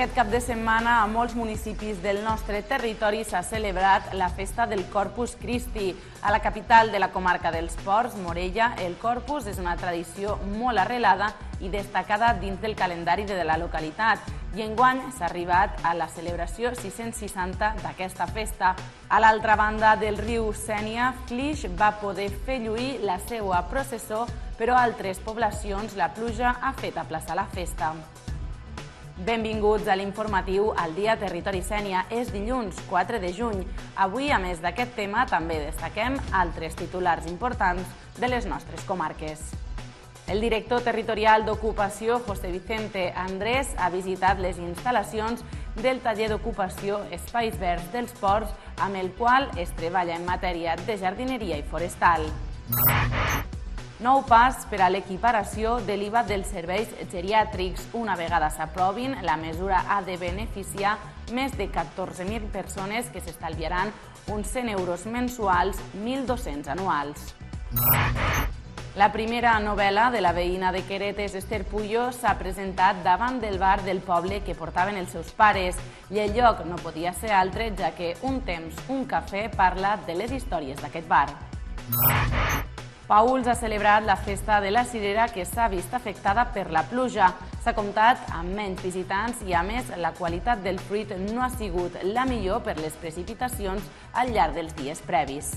Aquest cap de setmana a molts municipis del nostre territori s'ha celebrat la festa del Corpus Christi. A la capital de la comarca dels Ports, Morella, el Corpus és una tradició molt arrelada i destacada dins del calendari de la localitat. I enguany s'ha arribat a la celebració 660 d'aquesta festa. A l'altra banda del riu Sènia, Flix va poder fer lluir la seva processó, però a altres poblacions la pluja ha fet aplaçar la festa. Benvinguts a l'informatiu al Dia Territori Sènia. És dilluns 4 de juny. Avui, a més d'aquest tema, també destaquem altres titulars importants de les nostres comarques. El director territorial d'Ocupació, José Vicente Andrés, ha visitat les instal·lacions del taller d'ocupació Espais Verds dels Ports, amb el qual es treballa en matèria de jardineria i forestal. Nou pas per a l'equiparació de l'IVA dels serveis geriàtrics. Una vegada s'aprovin, la mesura ha de beneficiar més de 14.000 persones que s'estalviaran uns 100 euros mensuals, 1.200 anuals. La primera novel·la de la veïna de Queretes, Esther Puyo, s'ha presentat davant del bar del poble que portaven els seus pares i el lloc no podia ser altre, ja que un temps, un cafè parla de les històries d'aquest bar. Pauls ha celebrat la festa de la cirera que s'ha vist afectada per la pluja. S'ha comptat amb menys visitants i, a més, la qualitat del fruit no ha sigut la millor per les precipitacions al llarg dels dies previs.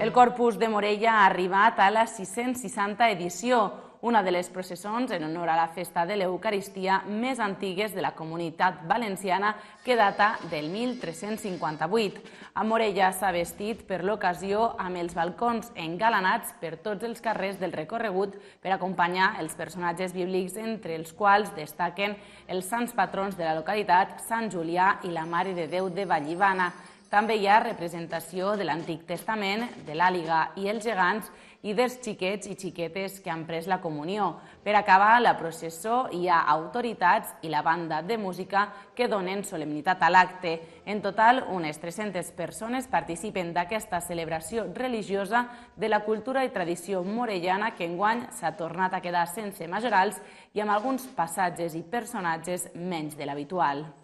El Corpus de Morella ha arribat a la 660 edició, una de les processons en honor a la festa de l'Eucaristia més antigues de la comunitat valenciana que data del 1358. A Morella s'ha vestit per l'ocasió amb els balcons engalanats per tots els carrers del recorregut per acompanyar els personatges bíblics entre els quals destaquen els sants patrons de la localitat, Sant Julià i la Mare de Déu de Vallivana. També hi ha representació de l'Antic Testament, de l'Àliga i els gegants i dels xiquets i xiquetes que han pres la comunió. Per acabar la processó hi ha autoritats i la banda de música que donen solemnitat a l'acte. En total, unes 300 persones participen d'aquesta celebració religiosa de la cultura i tradició morellana que enguany s'ha tornat a quedar sense majorals i amb alguns passatges i personatges menys de l'habitual.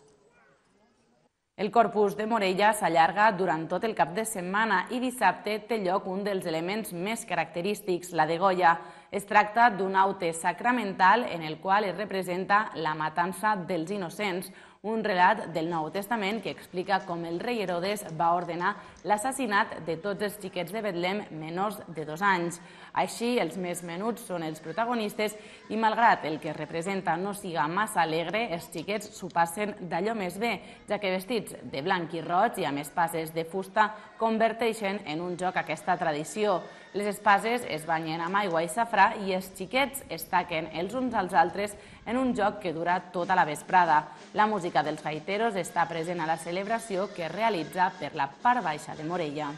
El Corpus de Morella s'allarga durant tot el cap de setmana i dissabte té lloc un dels elements més característics, la de Goya. Es tracta d'un aute sacramental en el qual es representa la matança dels innocents, un relat del Nou Testament que explica com el rei Herodes va ordenar l'assassinat de tots els xiquets de Betlem menors de dos anys. Així, els més menuts són els protagonistes i, malgrat el que representa no siga massa alegre, els xiquets s'ho passen d'allò més bé, ja que vestits de blanc i roig i amb espases de fusta converteixen en un joc aquesta tradició. Les espases es banyen amb aigua i safrà i els xiquets es taquen els uns als altres en un joc que dura tota la vesprada. La música dels gaiteros està present a la celebració que es realitza per la part baixa de Morella.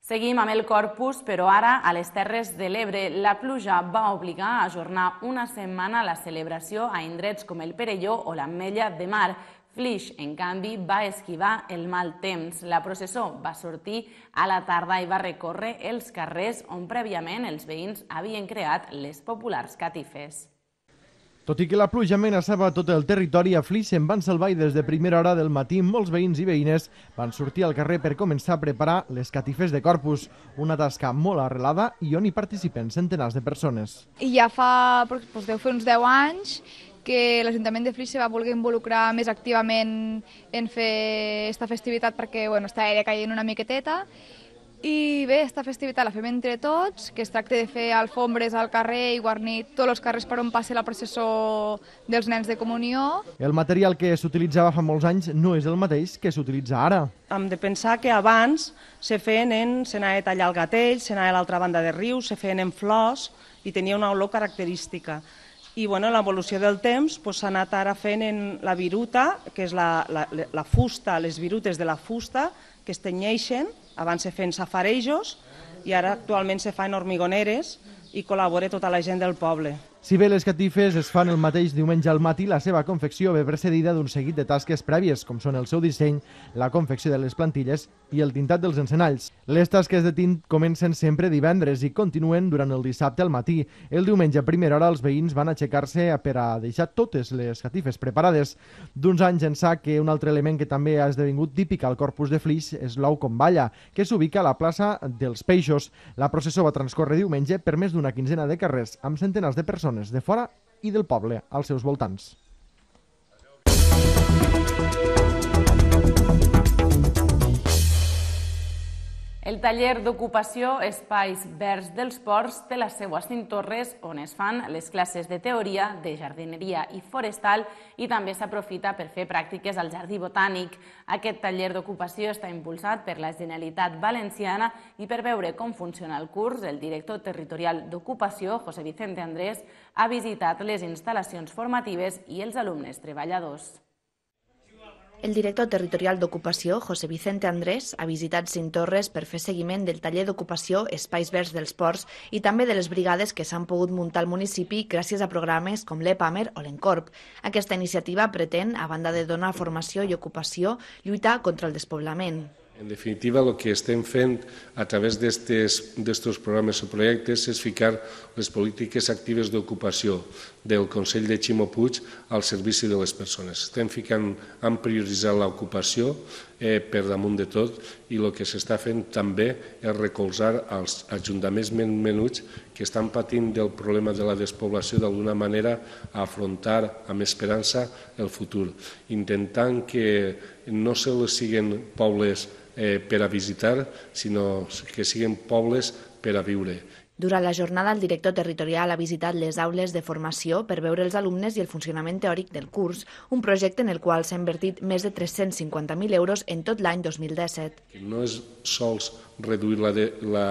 Seguim amb el Corpus, però ara a les Terres de l'Ebre la pluja va obligar a ajornar una setmana la celebració a indrets com el Perelló o l'Ametlla de Mar, Flix, en canvi, va esquivar el mal temps. La processó va sortir a la tarda i va recórrer els carrers on prèviament els veïns havien creat les populars catifes. Tot i que la pluja amenaçava tot el territori, a Flix se'n van salvar i des de primera hora del matí molts veïns i veïnes van sortir al carrer per començar a preparar les catifes de Corpus, una tasca molt arrelada i on hi participen centenars de persones. I ja fa, doncs, deu fer uns 10 anys que l'Ajuntament de Flix se va voler involucrar més activament en fer aquesta festivitat perquè bueno, està caient una miqueteta i bé, aquesta festivitat la fem entre tots, que es tracta de fer alfombres al carrer i guarnir tots els carrers per on passi la processó dels nens de comunió. El material que s'utilitzava fa molts anys no és el mateix que s'utilitza ara. Hem de pensar que abans se feien en, se n'anava a tallar el gatell, se n'anava a l'altra banda de riu, se feien en flors i tenia una olor característica i bueno, l'evolució del temps s'ha pues, anat ara fent en la viruta, que és la, la, la fusta, les virutes de la fusta, que es tenyeixen, abans se feien safarejos i ara actualment se fan hormigoneres i col·labora tota la gent del poble. Si bé les catifes es fan el mateix diumenge al matí, la seva confecció ve precedida d'un seguit de tasques prèvies, com són el seu disseny, la confecció de les plantilles i el tintat dels encenalls. Les tasques de tint comencen sempre divendres i continuen durant el dissabte al matí. El diumenge a primera hora els veïns van aixecar-se per a deixar totes les catifes preparades. D'uns anys ençà que un altre element que també ha esdevingut típic al Corpus de Flix és l'ou com balla, que s'ubica a la plaça dels Peixos. La processó va transcorrer diumenge per més d'una quinzena de carrers amb centenars de persones de fora i del poble als seus voltants. El taller d'ocupació Espais Verds dels Ports té les seues cinc torres on es fan les classes de teoria, de jardineria i forestal i també s'aprofita per fer pràctiques al Jardí Botànic. Aquest taller d'ocupació està impulsat per la Generalitat Valenciana i per veure com funciona el curs, el director territorial d'ocupació, José Vicente Andrés, ha visitat les instal·lacions formatives i els alumnes treballadors. El director territorial d'ocupació, José Vicente Andrés, ha visitat Cinc Torres per fer seguiment del taller d'ocupació Espais Verds dels Ports i també de les brigades que s'han pogut muntar al municipi gràcies a programes com l'EPAMER o l'ENCORP. Aquesta iniciativa pretén, a banda de donar formació i ocupació, lluitar contra el despoblament. En definitiva, el que estem fent a través d'aquests programes o projectes és ficar les polítiques actives d'ocupació del Consell de Ximo Puig al servici de les persones. Estem ficant, han prioritzat l'ocupació eh, per damunt de tot i el que s'està fent també és recolzar els ajuntaments menuts que estan patint del problema de la despoblació d'alguna manera a afrontar amb esperança el futur, intentant que no se les siguen pobles eh, per a visitar, sinó que siguin pobles per a viure. Durant la jornada, el director territorial ha visitat les aules de formació per veure els alumnes i el funcionament teòric del curs, un projecte en el qual s'ha invertit més de 350.000 euros en tot l'any 2017. No és sols reduir la, de, la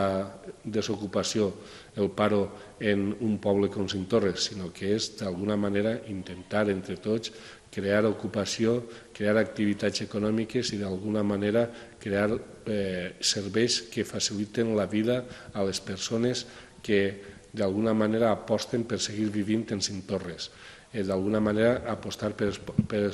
desocupació, el paro en un poble com Cintorres, sinó que és d'alguna manera intentar entre tots crear ocupació, crear activitats econòmiques i d'alguna manera crear eh, serveis que faciliten la vida a les persones que d'alguna manera aposten per seguir vivint en Cintorres. Eh, d'alguna manera apostar per, per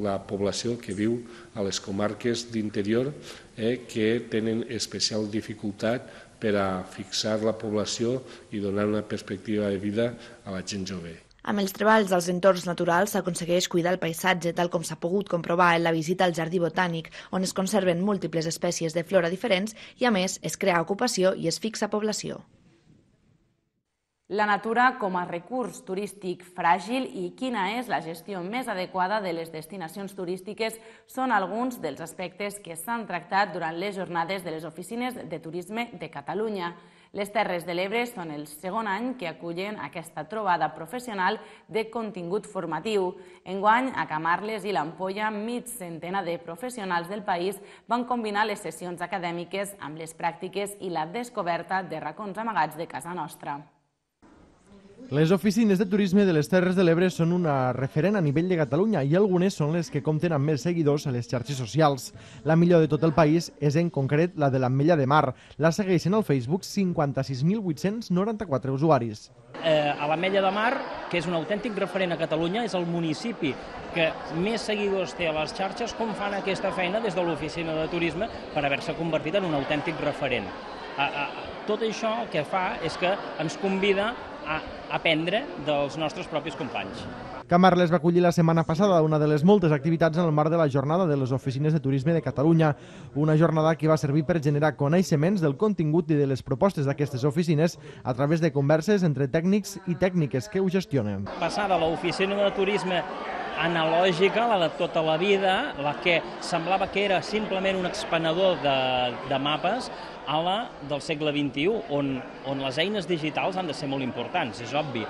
la població que viu a les comarques d'interior eh, que tenen especial dificultat per a fixar la població i donar una perspectiva de vida a la gent jove. Amb els treballs dels entorns naturals s'aconsegueix cuidar el paisatge, tal com s'ha pogut comprovar en la visita al Jardí Botànic, on es conserven múltiples espècies de flora diferents i, a més, es crea ocupació i es fixa població. La natura com a recurs turístic fràgil i quina és la gestió més adequada de les destinacions turístiques són alguns dels aspectes que s'han tractat durant les jornades de les oficines de turisme de Catalunya. Les Terres de l'Ebre són el segon any que acullen aquesta trobada professional de contingut formatiu. Enguany, a Camarles i l'Ampolla, mig centena de professionals del país van combinar les sessions acadèmiques amb les pràctiques i la descoberta de racons amagats de casa nostra. Les oficines de turisme de les Terres de l'Ebre són una referent a nivell de Catalunya i algunes són les que compten amb més seguidors a les xarxes socials. La millor de tot el país és en concret la de l'Ametlla de Mar. La segueixen al Facebook 56.894 usuaris. Eh, a l'Ametlla de Mar, que és un autèntic referent a Catalunya, és el municipi que més seguidors té a les xarxes, com fan aquesta feina des de l'oficina de turisme per haver-se convertit en un autèntic referent. A, a, tot això el que fa és que ens convida a aprendre dels nostres propis companys. Camarles va acollir la setmana passada una de les moltes activitats en el marc de la jornada de les oficines de turisme de Catalunya, una jornada que va servir per generar coneixements del contingut i de les propostes d'aquestes oficines a través de converses entre tècnics i tècniques que ho gestionen. Passar de l'oficina de turisme analògica, la de tota la vida, la que semblava que era simplement un expenedor de, de mapes, a la del segle XXI, on, on les eines digitals han de ser molt importants, és obvi.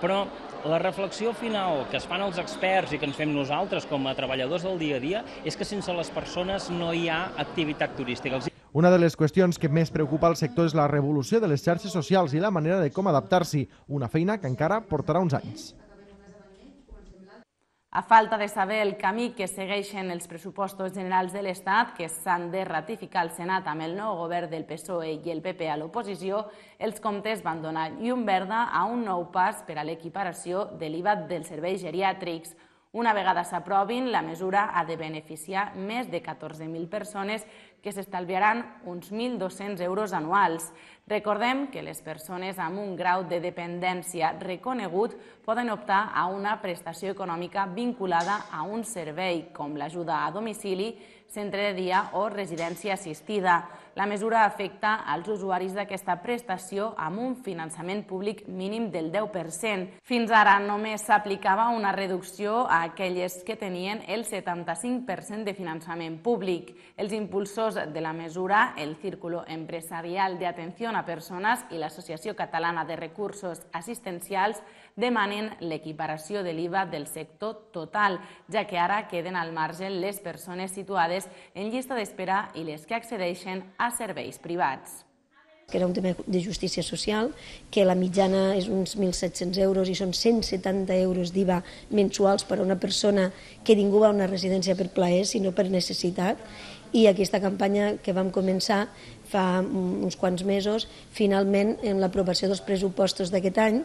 Però la reflexió final que es fan els experts i que ens fem nosaltres com a treballadors del dia a dia és que sense les persones no hi ha activitat turística. Una de les qüestions que més preocupa al sector és la revolució de les xarxes socials i la manera de com adaptar-s'hi, una feina que encara portarà uns anys. A falta de saber el camí que segueixen els pressupostos generals de l'Estat, que s'han de ratificar al Senat amb el nou govern del PSOE i el PP a l'oposició, els comptes van donar llum verda a un nou pas per a l'equiparació de l'IVA dels serveis geriàtrics. Una vegada s'aprovin, la mesura ha de beneficiar més de 14.000 persones que s'estalviaran uns 1.200 euros anuals. Recordem que les persones amb un grau de dependència reconegut poden optar a una prestació econòmica vinculada a un servei, com l'ajuda a domicili, centre de dia o residència assistida. La mesura afecta als usuaris d'aquesta prestació amb un finançament públic mínim del 10%. Fins ara només s'aplicava una reducció a aquelles que tenien el 75% de finançament públic. Els impulsors de la mesura, el Círculo Empresarial de Atención a Persones i l'Associació Catalana de Recursos Assistencials demanen l'equiparació de l'IVA del sector total, ja que ara queden al marge les persones situades en llista d'espera i les que accedeixen a serveis privats. Que era un tema de justícia social, que la mitjana és uns 1.700 euros i són 170 euros d'IVA mensuals per a una persona que ningú va a una residència per plaer, sinó per necessitat, i aquesta campanya que vam començar fa uns quants mesos, finalment, en l'aprovació dels pressupostos d'aquest any,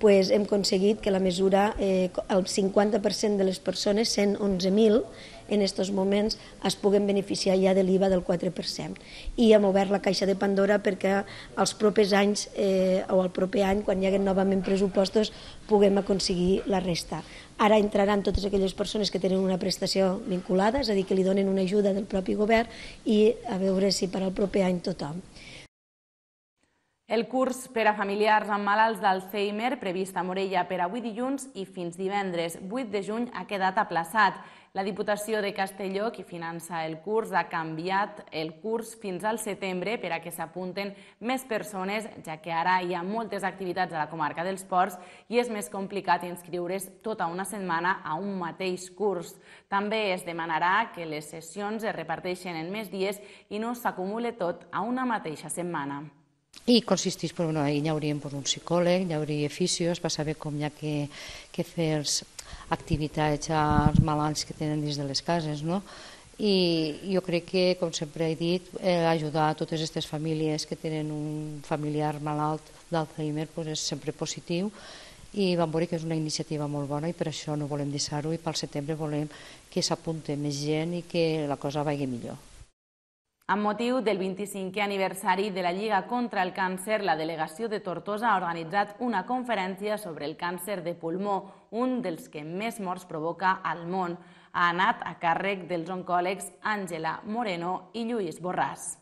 pues, hem aconseguit que la mesura, eh, el 50% de les persones, 111.000, en aquests moments es puguen beneficiar ja de l'IVA del 4%. I hem obert la caixa de Pandora perquè els propers anys eh, o el proper any, quan hi haguen novament pressupostos, puguem aconseguir la resta. Ara entraran totes aquelles persones que tenen una prestació vinculada, és a dir, que li donen una ajuda del propi govern i a veure si per al proper any tothom. El curs per a familiars amb malalts d'Alzheimer, previst a Morella per avui dilluns i fins divendres 8 de juny, ha quedat aplaçat. La Diputació de Castelló, qui finança el curs, ha canviat el curs fins al setembre per a que s'apunten més persones, ja que ara hi ha moltes activitats a la comarca dels Ports i és més complicat inscriure's tota una setmana a un mateix curs. També es demanarà que les sessions es reparteixen en més dies i no s'acumule tot a una mateixa setmana. I consisteix, però bueno, hi hauria pues, un psicòleg, hi hauria fisios, per saber com hi ha que, que fer els activitats als malalts que tenen dins de les cases, no? I jo crec que, com sempre he dit, eh, ajudar a totes aquestes famílies que tenen un familiar malalt d'Alzheimer pues, és sempre positiu i vam veure que és una iniciativa molt bona i per això no volem deixar-ho i pel setembre volem que s'apunte més gent i que la cosa vagi millor. Amb motiu del 25è aniversari de la Lliga contra el Càncer, la delegació de Tortosa ha organitzat una conferència sobre el càncer de pulmó, un dels que més morts provoca al món. Ha anat a càrrec dels oncòlegs Àngela Moreno i Lluís Borràs.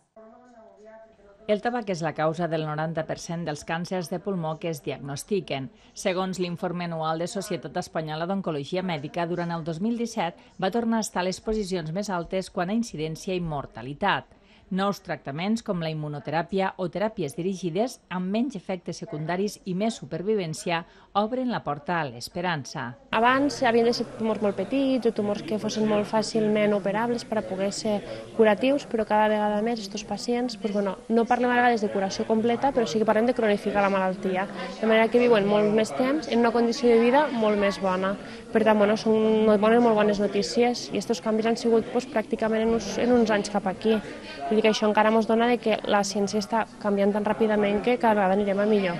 El tabac és la causa del 90% dels càncers de pulmó que es diagnostiquen. Segons l'informe anual de Societat Espanyola d'Oncologia Mèdica, durant el 2017 va tornar a estar a les posicions més altes quan a incidència i mortalitat. Nous tractaments com la immunoteràpia o teràpies dirigides amb menys efectes secundaris i més supervivència obren la porta a l'esperança. Abans havien de ser tumors molt petits o tumors que fossin molt fàcilment operables per a poder ser curatius, però cada vegada més aquests pacients doncs, bueno, no parlem a vegades de curació completa, però sí que parlem de cronificar la malaltia, de manera que viuen molt més temps en una condició de vida molt més bona. Per tant, bueno, són molt bones, molt bones notícies i aquests canvis han sigut doncs, pràcticament en uns, en uns anys cap aquí. Vull dir que això encara ens dona de que la ciència està canviant tan ràpidament que cada vegada anirem a millor.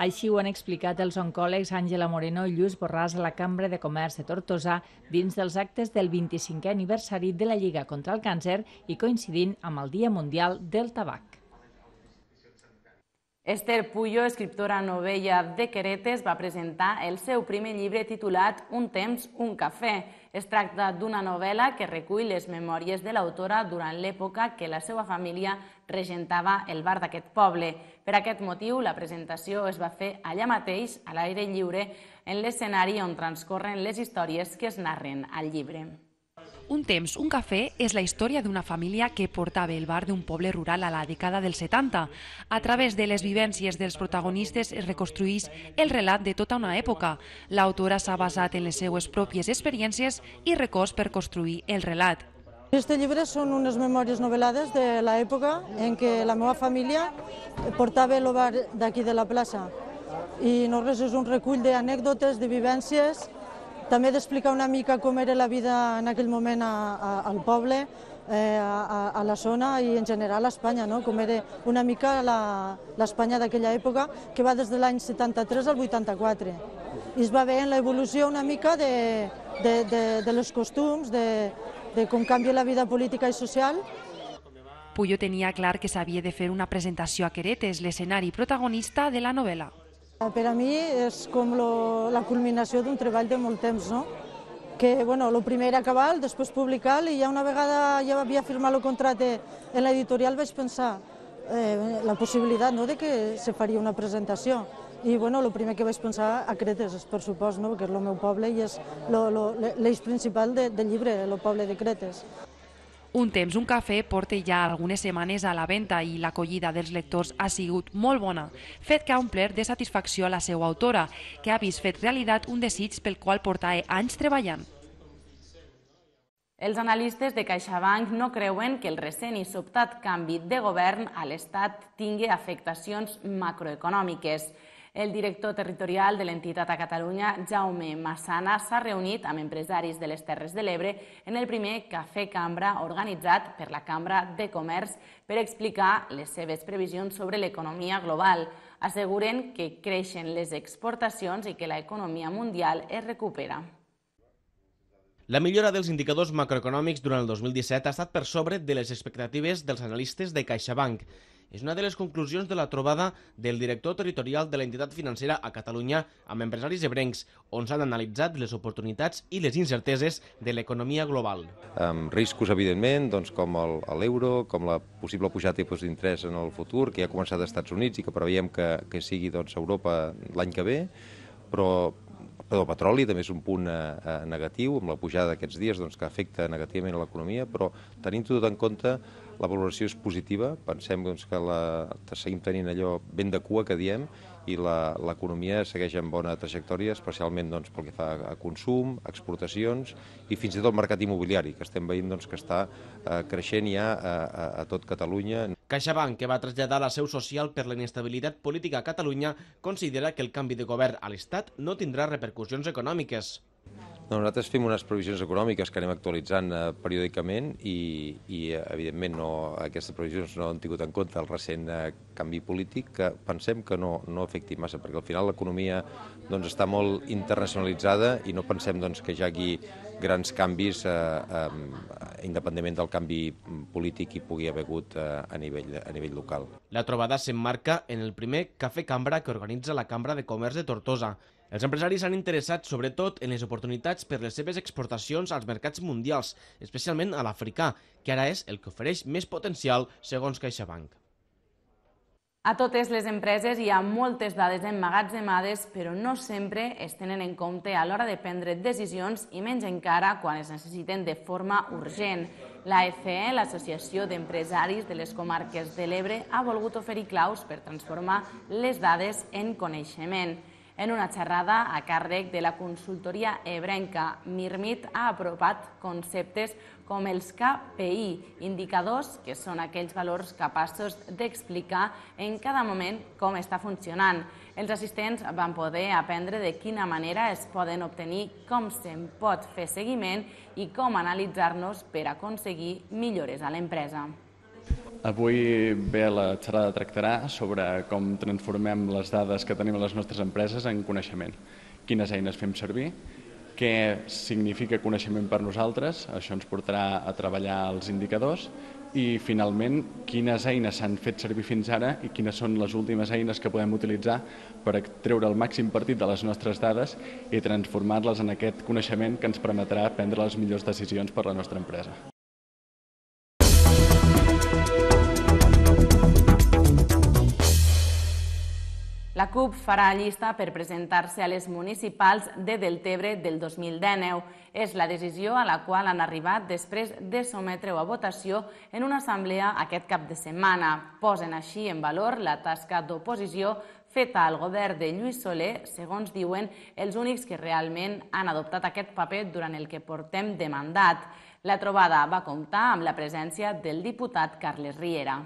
Així ho han explicat els oncòlegs Àngela Moreno i Lluís Borràs a la Cambra de Comerç de Tortosa dins dels actes del 25è aniversari de la Lliga contra el Càncer i coincidint amb el Dia Mundial del Tabac. Esther Puyo, escriptora novella de Queretes, va presentar el seu primer llibre titulat Un temps, un cafè. Es tracta d'una novel·la que recull les memòries de l'autora durant l'època que la seva família regentava el bar d'aquest poble. Per aquest motiu, la presentació es va fer allà mateix, a l'aire lliure, en l'escenari on transcorren les històries que es narren al llibre. Un temps, un cafè és la història d'una família que portava el bar d'un poble rural a la dècada dels 70. A través de les vivències dels protagonistes es reconstruís el relat de tota una època. L'autora s'ha basat en les seues pròpies experiències i records per construir el relat. Este llibre són unes memòries novel·lades de l'època en què la meva família portava el bar d'aquí de la plaça. I no res, és un recull d'anècdotes, de vivències també d'explicar una mica com era la vida en aquell moment a, a, al poble, eh, a, a la zona i en general a Espanya, no? com era una mica l'Espanya d'aquella època, que va des de l'any 73 al 84. I es va veient l'evolució una mica de, de, de, de los costums, de, de com canvia la vida política i social. Puyo tenia clar que s'havia de fer una presentació a Queretes, l'escenari protagonista de la novel·la. Per a mi és com lo, la culminació d'un treball de molt temps, no? que bueno, el primer era acabar, després publicar i ja una vegada ja havia firmat el contracte en l'editorial vaig pensar eh, la possibilitat no, de que se faria una presentació. I bueno, el primer que vaig pensar a Cretes, per supost, no? que és el meu poble i és l'eix principal de, del llibre, el poble de Cretes. Un temps, un cafè porta ja algunes setmanes a la venda i l'acollida dels lectors ha sigut molt bona, fet que ha omplert de satisfacció a la seva autora, que ha vist fet realitat un desig pel qual portava anys treballant. Els analistes de CaixaBank no creuen que el recent i sobtat canvi de govern a l'Estat tingui afectacions macroeconòmiques. El director territorial de l'entitat a Catalunya, Jaume Massana, s'ha reunit amb empresaris de les Terres de l'Ebre en el primer Cafè Cambra organitzat per la Cambra de Comerç per explicar les seves previsions sobre l'economia global. Asseguren que creixen les exportacions i que l'economia mundial es recupera. La millora dels indicadors macroeconòmics durant el 2017 ha estat per sobre de les expectatives dels analistes de CaixaBank. És una de les conclusions de la trobada del director territorial de l'entitat financera a Catalunya amb empresaris ebrencs, on s'han analitzat les oportunitats i les incerteses de l'economia global. Amb riscos, evidentment, doncs, com l'euro, com la possible pujada de tipus d'interès en el futur, que ja ha començat als Estats Units i que preveiem que, que sigui doncs, Europa l'any que ve, però el petroli també és un punt eh, eh, negatiu, amb la pujada d'aquests dies doncs, que afecta negativament a l'economia, però tenint tot en compte la valoració és positiva, pensem doncs, que la, seguim tenint allò ben de cua que diem i l'economia segueix en bona trajectòria, especialment doncs, pel que fa a consum, exportacions i fins i tot el mercat immobiliari, que estem veient doncs, que està eh, creixent ja a, a, a tot Catalunya. CaixaBank, que va traslladar la seu social per la inestabilitat política a Catalunya, considera que el canvi de govern a l'Estat no tindrà repercussions econòmiques. No, nosaltres fem unes previsions econòmiques que anem actualitzant eh, periòdicament i, i evidentment no, aquestes previsions no han tingut en compte el recent eh, canvi polític que pensem que no, no afecti massa perquè al final l'economia doncs, està molt internacionalitzada i no pensem doncs, que hi hagi grans canvis eh, eh, independentment del canvi polític que pugui haver hagut eh, a, nivell, a nivell local. La trobada s'emmarca en el primer Cafè Cambra que organitza la Cambra de Comerç de Tortosa. Els empresaris s'han interessat sobretot en les oportunitats per les seves exportacions als mercats mundials, especialment a l'africà, que ara és el que ofereix més potencial segons CaixaBank. A totes les empreses hi ha moltes dades emmagatzemades, però no sempre es tenen en compte a l'hora de prendre decisions i menys encara quan es necessiten de forma urgent. L'AFE, l'Associació d'Empresaris de les Comarques de l'Ebre, ha volgut oferir claus per transformar les dades en coneixement. En una xerrada a càrrec de la consultoria ebrenca, Mirmit ha apropat conceptes com els KPI, indicadors que són aquells valors capaços d'explicar en cada moment com està funcionant. Els assistents van poder aprendre de quina manera es poden obtenir, com se'n pot fer seguiment i com analitzar-nos per aconseguir millores a l'empresa. Avui bé la xerrada tractarà sobre com transformem les dades que tenim a les nostres empreses en coneixement. Quines eines fem servir, què significa coneixement per nosaltres, això ens portarà a treballar els indicadors i finalment quines eines s'han fet servir fins ara i quines són les últimes eines que podem utilitzar per treure el màxim partit de les nostres dades i transformar-les en aquest coneixement que ens permetrà prendre les millors decisions per la nostra empresa. CUP farà llista per presentar-se a les municipals de Deltebre del 2019. És la decisió a la qual han arribat després de sometre-ho a votació en una assemblea aquest cap de setmana. Posen així en valor la tasca d'oposició feta al govern de Lluís Soler, segons diuen els únics que realment han adoptat aquest paper durant el que portem de mandat. La trobada va comptar amb la presència del diputat Carles Riera.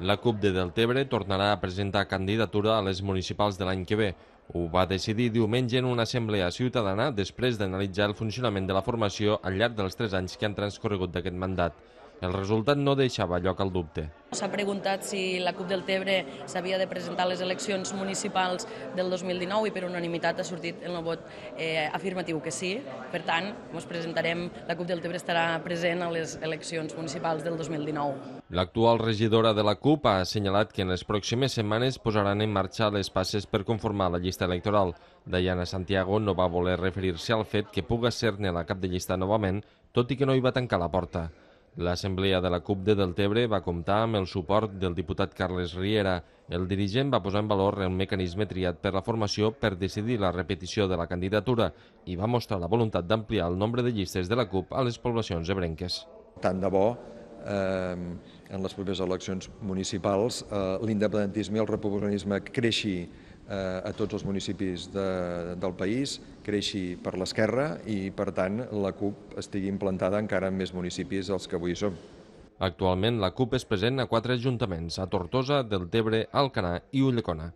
La CUP de Deltebre tornarà a presentar candidatura a les municipals de l'any que ve. Ho va decidir diumenge en una assemblea ciutadana després d'analitzar el funcionament de la formació al llarg dels tres anys que han transcorregut d'aquest mandat. El resultat no deixava lloc al dubte. S'ha preguntat si la CUP del Tebre s'havia de presentar a les eleccions municipals del 2019 i per unanimitat ha sortit en el vot eh, afirmatiu que sí. Per tant, ens presentarem, la CUP del Tebre estarà present a les eleccions municipals del 2019. L'actual regidora de la CUP ha assenyalat que en les pròximes setmanes posaran en marxa les passes per conformar la llista electoral. Diana Santiago no va voler referir-se al fet que puga ser-ne la cap de llista novament, tot i que no hi va tancar la porta. L'assemblea de la CUP de Deltebre va comptar amb el suport del diputat Carles Riera. El dirigent va posar en valor el mecanisme triat per la formació per decidir la repetició de la candidatura i va mostrar la voluntat d'ampliar el nombre de llistes de la CUP a les poblacions ebrenques. Tant de bo eh, en les properes eleccions municipals eh, l'independentisme i el republicanisme creixi a tots els municipis de, del país, creixi per l'esquerra i, per tant, la CUP estigui implantada encara en més municipis dels que avui som. Actualment, la CUP és present a quatre ajuntaments, a Tortosa, Deltebre, Alcanar i Ullecona.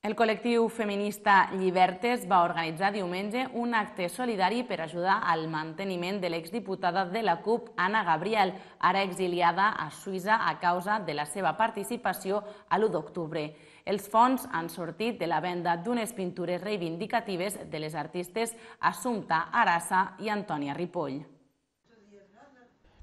El col·lectiu feminista Llibertes va organitzar diumenge un acte solidari per ajudar al manteniment de l'exdiputada de la CUP, Anna Gabriel, ara exiliada a Suïssa a causa de la seva participació a l'1 d'octubre. Els fons han sortit de la venda d'unes pintures reivindicatives de les artistes Assumpta Arassa i Antònia Ripoll.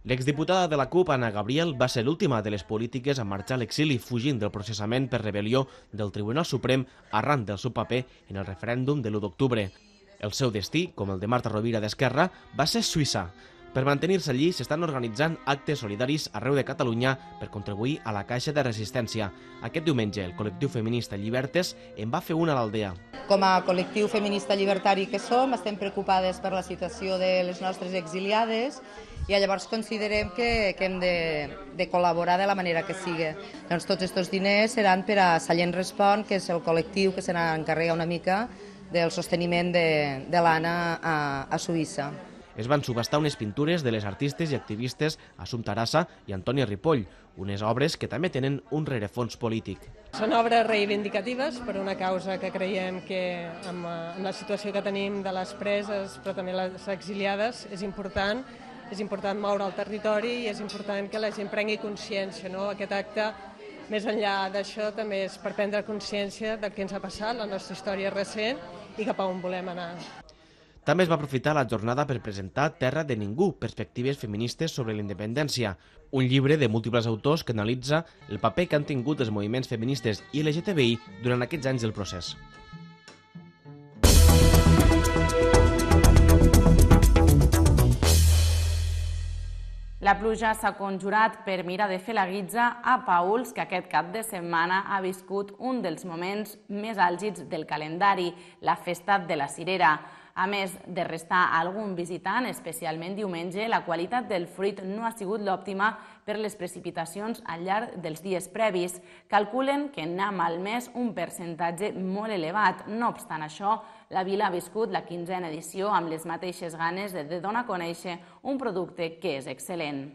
L'exdiputada de la CUP, Anna Gabriel, va ser l'última de les polítiques a marxar a l'exili fugint del processament per rebel·lió del Tribunal Suprem arran del seu paper en el referèndum de l'1 d'octubre. El seu destí, com el de Marta Rovira d'Esquerra, va ser Suïssa, per mantenir-se allí s'estan organitzant actes solidaris arreu de Catalunya per contribuir a la caixa de resistència. Aquest diumenge el col·lectiu feminista Llibertes en va fer una a l'aldea. Com a col·lectiu feminista llibertari que som, estem preocupades per la situació de les nostres exiliades i llavors considerem que, que hem de, de col·laborar de la manera que sigui. Doncs tots aquests diners seran per a Sallent Respon, que és el col·lectiu que se n'encarrega una mica del sosteniment de, de l'Anna a, a Suïssa es van subestar unes pintures de les artistes i activistes Assumpta Arassa i Antònia Ripoll, unes obres que també tenen un rerefons polític. Són obres reivindicatives per una causa que creiem que amb, amb la situació que tenim de les preses, però també les exiliades, és important és important moure el territori i és important que la gent prengui consciència. No? Aquest acte, més enllà d'això, també és per prendre consciència del que ens ha passat, la nostra història recent i cap a on volem anar. També es va aprofitar la jornada per presentar Terra de Ningú, perspectives feministes sobre la independència, un llibre de múltiples autors que analitza el paper que han tingut els moviments feministes i LGTBI durant aquests anys del procés. La pluja s'ha conjurat per mirar de fer la guitza a Pauls, que aquest cap de setmana ha viscut un dels moments més àlgids del calendari, la festa de la Cirera. A més de restar algun visitant, especialment diumenge, la qualitat del fruit no ha sigut l'òptima per les precipitacions al llarg dels dies previs. Calculen que n'ha malmès un percentatge molt elevat. No obstant això, la vila ha viscut la quinzena edició amb les mateixes ganes de donar a conèixer un producte que és excel·lent.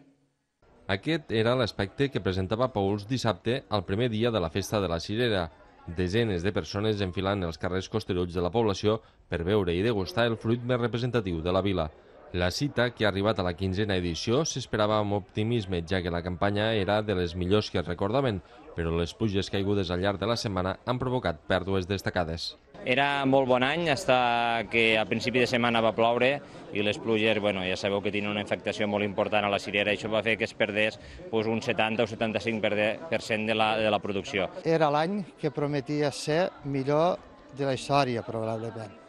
Aquest era l'aspecte que presentava Pauls dissabte, al primer dia de la festa de la Cirera, desenes de persones enfilant els carrers costeruts de la població per veure i degustar el fruit més representatiu de la vila. La cita, que ha arribat a la quinzena edició, s'esperava amb optimisme, ja que la campanya era de les millors que es recordaven, però les pluges caigudes al llarg de la setmana han provocat pèrdues destacades. Era molt bon any, hasta que a principi de setmana va ploure i les pluges, bueno, ja sabeu que tenen una afectació molt important a la cirera i això va fer que es perdés pues, un 70 o 75% de la, de la producció. Era l'any que prometia ser millor de la història, probablement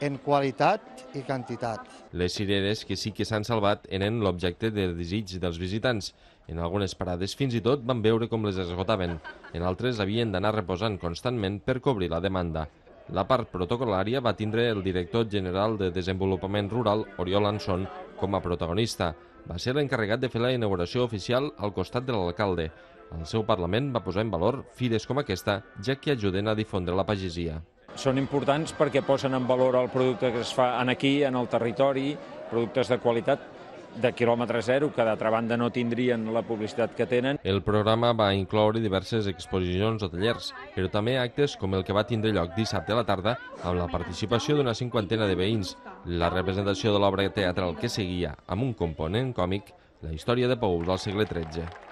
en qualitat i quantitat. Les cireres que sí que s'han salvat eren l'objecte de desig dels visitants. En algunes parades fins i tot van veure com les esgotaven. En altres havien d'anar reposant constantment per cobrir la demanda. La part protocolària va tindre el director general de Desenvolupament Rural, Oriol Anson, com a protagonista. Va ser l'encarregat de fer la inauguració oficial al costat de l'alcalde. El seu Parlament va posar en valor fires com aquesta, ja que ajuden a difondre la pagesia. Són importants perquè posen en valor el producte que es fa en aquí, en el territori, productes de qualitat de quilòmetre zero, que d'altra banda no tindrien la publicitat que tenen. El programa va incloure diverses exposicions o tallers, però també actes com el que va tindre lloc dissabte a la tarda amb la participació d'una cinquantena de veïns, la representació de l'obra teatral que seguia amb un component còmic, la història de Pous al segle XIII.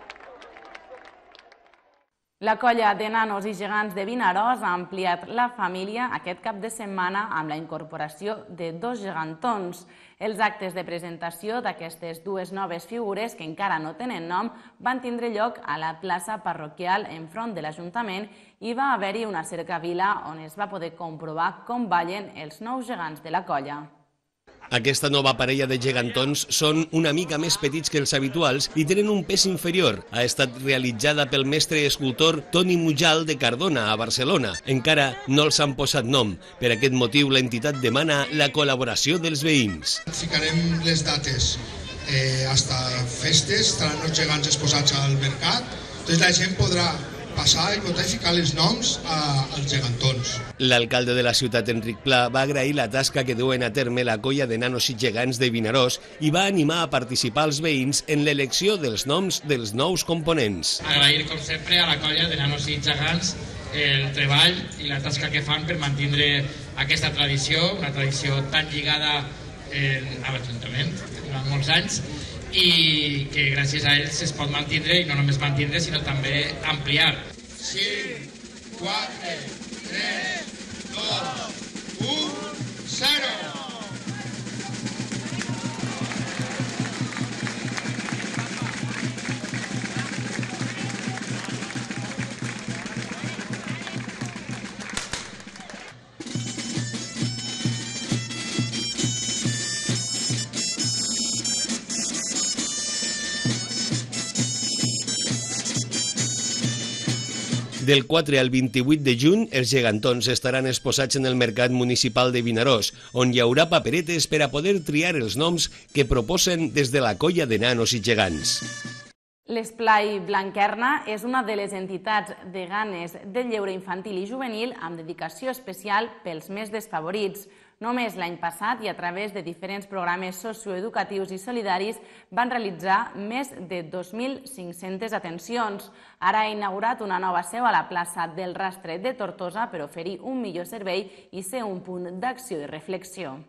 La colla de nanos i gegants de Vinaròs ha ampliat la família aquest cap de setmana amb la incorporació de dos gegantons. Els actes de presentació d'aquestes dues noves figures, que encara no tenen nom, van tindre lloc a la plaça parroquial enfront de l'Ajuntament i va haver-hi una cercavila on es va poder comprovar com ballen els nous gegants de la colla. Aquesta nova parella de gegantons són una mica més petits que els habituals i tenen un pes inferior. Ha estat realitzada pel mestre escultor Toni Mujal de Cardona, a Barcelona. Encara no els han posat nom. Per aquest motiu, l'entitat demana la col·laboració dels veïns. Ficarem les dates eh, hasta festes, estaran els gegants exposats al mercat, doncs la gent podrà passar i votar i ficar els noms a, als gegantons. L'alcalde de la ciutat, Enric Pla, va agrair la tasca que duen a terme la colla de nanos i gegants de Vinaròs i va animar a participar els veïns en l'elecció dels noms dels nous components. Agrair, com sempre, a la colla de nanos i gegants el treball i la tasca que fan per mantenir aquesta tradició, una tradició tan lligada eh, a l'Ajuntament durant molts anys i que gràcies a ells es pot mantindre i no només mantindre sinó també ampliar. 5, 4, 3, 2, 1, 0. Del 4 al 28 de juny, els gegantons estaran exposats en el Mercat Municipal de Vinaròs, on hi haurà paperetes per a poder triar els noms que proposen des de la colla de nanos i gegants. L'Esplai Blanquerna és una de les entitats de ganes del lleure infantil i juvenil amb dedicació especial pels més desfavorits. Només l'any passat i a través de diferents programes socioeducatius i solidaris van realitzar més de 2.500 atencions. Ara ha inaugurat una nova seu a la plaça del Rastre de Tortosa per oferir un millor servei i ser un punt d'acció i reflexió.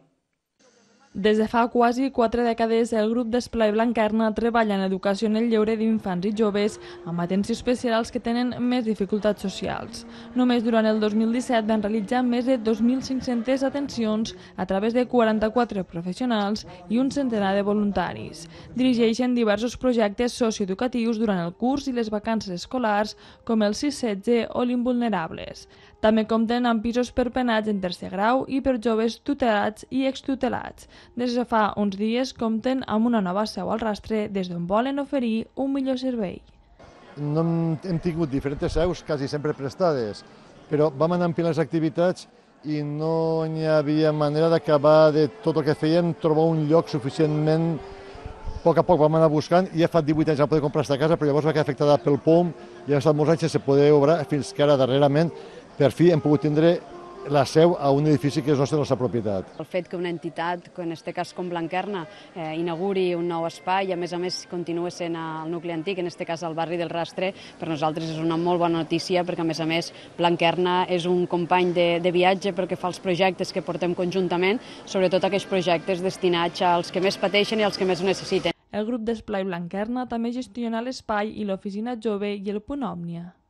Des de fa quasi quatre dècades, el grup d'Esplai Blanquerna treballa en educació en el lleure d'infants i joves amb atenció especial als que tenen més dificultats socials. Només durant el 2017 van realitzar més de 2.500 atencions a través de 44 professionals i un centenar de voluntaris. Dirigeixen diversos projectes socioeducatius durant el curs i les vacances escolars, com el 616 o l'Invulnerables. També compten amb pisos per penats en tercer grau i per joves tutelats i extutelats. Des de fa uns dies compten amb una nova seu al rastre des d'on volen oferir un millor servei. No hem, hem tingut diferents seus quasi sempre prestades, però vam anar ampliant les activitats i no hi havia manera d'acabar de tot el que fèiem, trobar un lloc suficientment a poc a poc vam anar buscant i ja fa 18 anys vam poder comprar aquesta casa, però llavors va quedar afectada pel POM i ha estat molts anys sense poder obrar fins que ara darrerament per fi hem pogut tindre la seu a un edifici que és nostra, nostra propietat. El fet que una entitat, en aquest cas com Blanquerna, eh, inauguri un nou espai i a més a més continua sent el nucli antic, en aquest cas al barri del Rastre, per nosaltres és una molt bona notícia perquè a més a més Blanquerna és un company de, de viatge perquè fa els projectes que portem conjuntament, sobretot aquells projectes destinats als que més pateixen i als que més ho necessiten. El grup d'Esplai Blanquerna també gestiona l'espai i l'oficina jove i el punt Òmnia.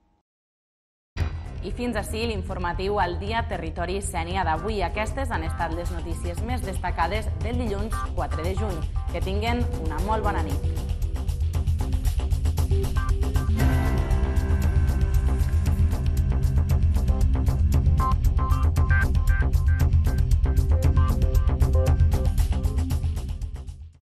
I fins ací l'informatiu al dia Territori Sènia d'avui. Aquestes han estat les notícies més destacades del dilluns 4 de juny. Que tinguen una molt bona nit.